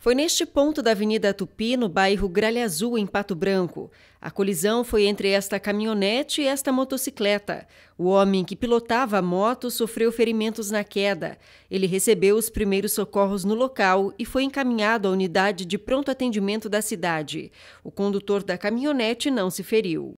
Foi neste ponto da Avenida Tupi, no bairro Gralha Azul, em Pato Branco. A colisão foi entre esta caminhonete e esta motocicleta. O homem que pilotava a moto sofreu ferimentos na queda. Ele recebeu os primeiros socorros no local e foi encaminhado à unidade de pronto atendimento da cidade. O condutor da caminhonete não se feriu.